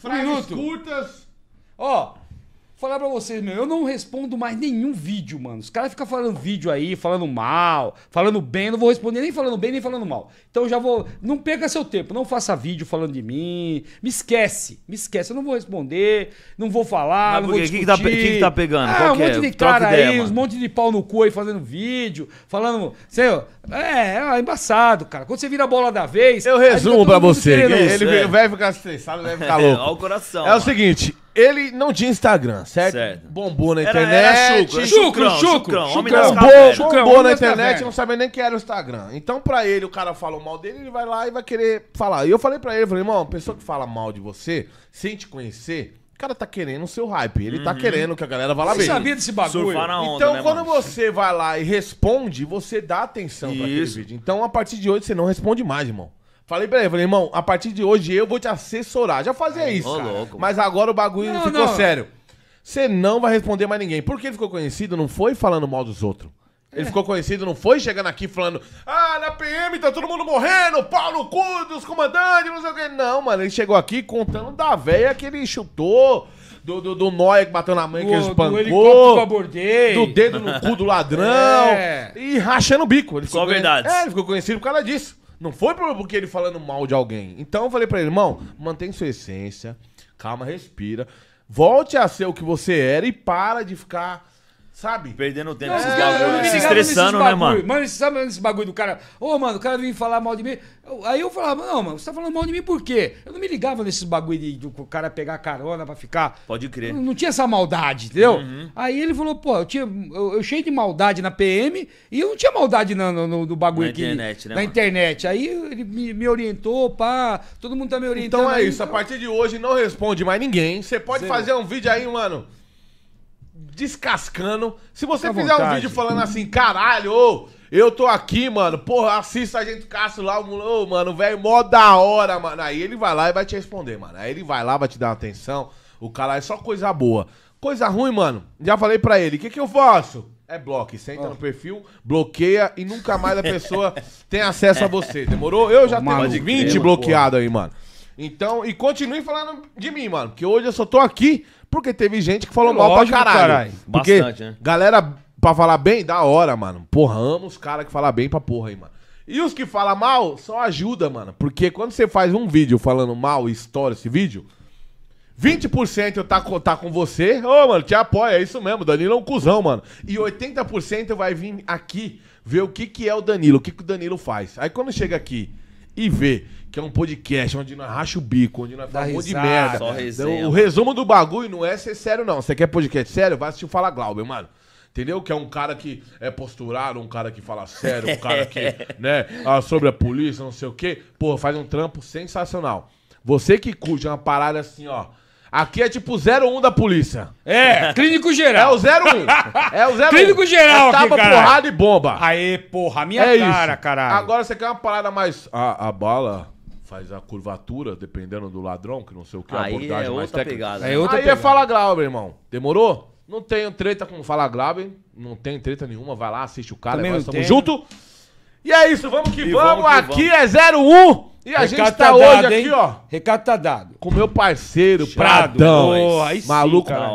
Frases minuto. curtas. Ó, falar pra vocês, meu, eu não respondo mais nenhum vídeo, mano. Os caras ficam falando vídeo aí, falando mal, falando bem, eu não vou responder nem falando bem, nem falando mal. Então eu já vou. Não perca seu tempo, não faça vídeo falando de mim. Me esquece, me esquece. Eu não vou responder, não vou falar, Mas não vou quê? Que que tá discutir. que que tá pegando? Ah, Qual um que é? monte de cara ideia, aí, mano. uns monte de pau no cu aí fazendo vídeo, falando. Sei, é, é embaçado, cara. Quando você vira a bola da vez. Eu resumo pra você. Ele, é. vai ficar estressado, vai ficar É, louco. ó o coração. É o mano. seguinte, ele não tinha Instagram, certo? Certo. Bombou na internet. era chucro, era Chucro, chucrão, chucro, chucrão, homem chucrão. das Bombou. Chucrão, bombou na internet e não sabia nem que era o Instagram. Então, pra ele, o cara falou mal dele, ele vai lá e vai querer falar. E eu falei pra ele, eu falei, irmão, a pessoa que fala mal de você, sem te conhecer, o cara tá querendo o seu hype. Ele tá querendo que a galera vá lá Você ver. sabia desse bagulho? Na onda, Então, né, quando mano? você vai lá e responde, você dá atenção pra aquele Isso. vídeo. Então, a partir de hoje, você não responde mais, irmão. Falei pra ele, falei, irmão, a partir de hoje eu vou te assessorar. Já fazia isso, ô, cara. louco, Mas agora o bagulho Não, ficou não. sério. Você não vai responder mais ninguém. Por que ele ficou conhecido? Não foi falando mal dos outros. Ele ficou conhecido, não foi chegando aqui falando Ah, na PM tá todo mundo morrendo, pau no cu dos comandantes, não sei o que. Não, mano, ele chegou aqui contando da véia que ele chutou, do, do, do Noia que bateu na mãe que ele Do, do espancou eu abordei. do dedo no cu do ladrão É. e rachando o bico. Ele Só ficou verdades. É, ele ficou conhecido por causa disso. Não foi por- porque ele falando mal de alguém. Então eu falei pra ele, irmão, mantém sua essência, calma, respira, volte a ser o que você era e para de ficar, sabe? Perdendo tempo, Não, esses não bagulho, me se estressando, né, mano? Mano, sabe esse bagulho do cara? Ô, mano, o cara vem falar mal de mim. Aí eu falava, não, mano, você tá falando mal de mim por quê? Eu não me ligava nesses bagulho de, do cara pegar carona pra ficar. Pode crer. Não, não tinha essa maldade, entendeu? Uhum. Aí ele falou, pô, eu, tinha, eu, eu cheio de maldade na PM e eu não tinha maldade no, no, no- do bagulho Na aqui. internet, né, Na mano? internet. Aí ele me, me orientou, pá, todo mundo tá me orientando. Então é aí, isso, a partir de hoje não responde mais ninguém. Você pode Zero. fazer um vídeo aí, mano, descascando. Se você Fica fizer um vontade. vídeo falando assim, caralho, ô, eu tô aqui, mano, porra, assista a gente Cássio lá, ô, mano, velho, mó da hora, mano. Aí ele vai lá e vai te responder, mano. Aí ele vai lá, vai te dar uma atenção. O cara é só coisa boa. Coisa ruim, mano, já falei pra ele, o que que eu faço? É bloco, você entra no perfil, bloqueia e nunca mais a pessoa tem acesso a você, demorou? Eu já tenho Mano, uns pode 20 crer, bloqueados aí, mano. Então, e continue falando de mim, mano. Porque hoje eu só tô aqui porque teve gente que falou mal Lógico, pra caralho. caralho. Porque Bastante, né? galera, pra falar bem, da hora, mano. Porra, amo os caras que falam bem pra porra aí, mano. E os que falam mal, só ajuda, mano. Porque quando você faz um vídeo falando mal e estoura esse vídeo, 20% eu tá, tá com você. Ô, mano, te apoia, é isso mesmo. Danilo é um cuzão, mano. E 80% vai vir aqui ver o que, que é o Danilo, o que, que o Danilo faz. Aí quando chega aqui e vê que é um podcast onde nós racha o bico, onde nós falamos um monte de merda. só resenha, o resumo do bagulho não é ser sério, não. Você quer podcast sério? Vai assistir o Fala Glauber, mano. Entendeu? Que é um cara que é posturado, um cara que fala sério, um cara que, né, ah, sobre a polícia, não sei o quê. Pô, faz um trampo sensacional. Você que curte uma parada assim, ó. Aqui é tipo 01 da polícia. É, clínico É geral. o 01. É o 01. Clínico geral é tapa, aqui, caralho. porrada e bomba. Aê, porra, a minha é cara, isso. caralho. Agora você quer uma parada mais... A, a bala faz a curvatura, dependendo do ladrão, que não sei o que, a Aí abordagem é mais outra técnica. pegada. Aí né? é outra Aí é pegada. Fala Glauber, irmão. Demorou? Não tenho treta com Fala Glauber. Não tem treta nenhuma. Vai lá, assiste o cara. Também Nós estamos tenho. junto. E é isso, vamos que E vamos. vamos que aqui é 01. E a gente tá hoje aqui, ó. Recado tá dado. Com meu parceiro, Prado. Pradão. Oh, aí sim, Maluco. cara.